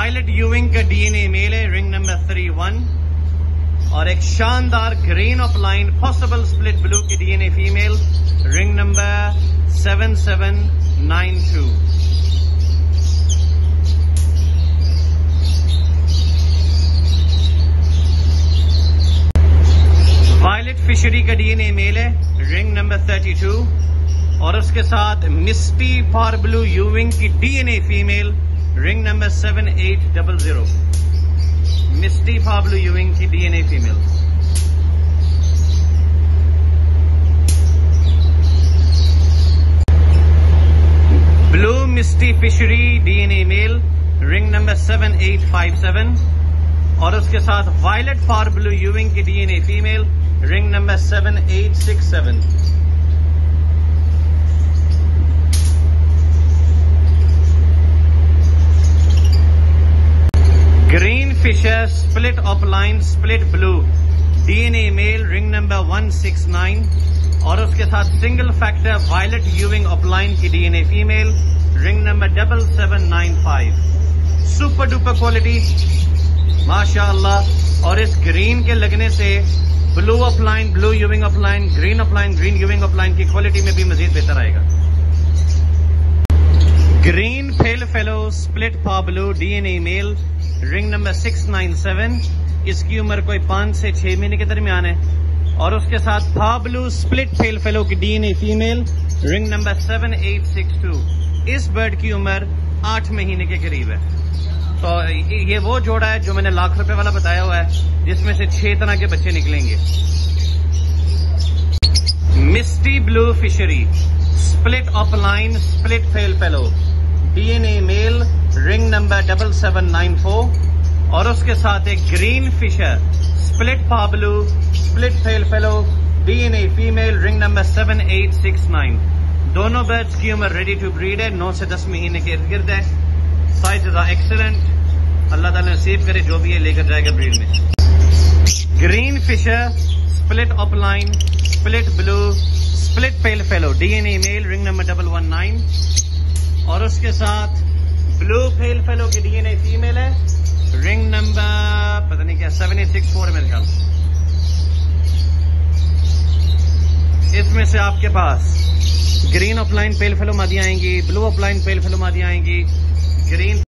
violet یوونگ کا D N A male ہے ring number three one اور ایک شاندار green opaline possible split blue کی D N female ring number seven seven nine two violet fischeri کا D N A male ہے ring number thirty two اور اس کے ساتھ misty for blue euwing کی D N female ring number seven eight double zero misty فابلو euwing کی D N A female blue misty fischeri D N A male ring number seven eight five seven اور اس کے ساتھ violet for blue euwing کی D N A female ring number seven eight six seven green فشر split opaline split blue D N A male ring number one six nine اور اس کے ساتھ single factor violet euwing opaline کی D N A female ring number double seven nine five super duper quality ماشاء اللہ اور اس green کے لگنے سے blue opaline blue euwing opaline green opaline green euwing opaline کی quality میں بھی مزید بہتر آئے گا گرین فیلو اسپلٹ فا بلو ڈی این ای male ring number six nine seven اس کی عمر کوئی پانچ سے چھ مہینے کے درمیان ہے اور اس کے ساتھ فا بلو فیلو کی ڈی این ای female ring number seven eight six two اس برڈ کی عمر آٹھ مہینے کے قریب ہے تو یہ وہ جوڑا ہے جو میں نے لاکھ روپے والا بتایا ہوا ہے جس میں سے چھ طرح کے بچے نکلیں گے misty blue fischeri split opaline split pale fallow D N A male ring number double seven nine four اور اس کے ساتھ ایک گرین فیشر سپلٹ پا بلو pale fallow D N A male ring number seven eight six nine دونوں برج کی عمر ready to bread ہے نو سے دس مہینے کے ارد گرد ہے سائز از ایکسلنٹ اللہ تعالیٰ سیو کرے جو بھی ہے لے کر جائے گا بریڈ میں green fissure split opaline split blue split pale fallow D N ای male ring number double one nine اور اس کے ساتھ بلو فیل فیلو کی D N A female ہے رنگ نمبر پتہ نہیں کیا سیونی سکس فور میرے خیال اس میں سے آپ کے پاس green opaline pale fallow مادی آئیں گی blue opaline pale fallow مادی آئیں گی گرین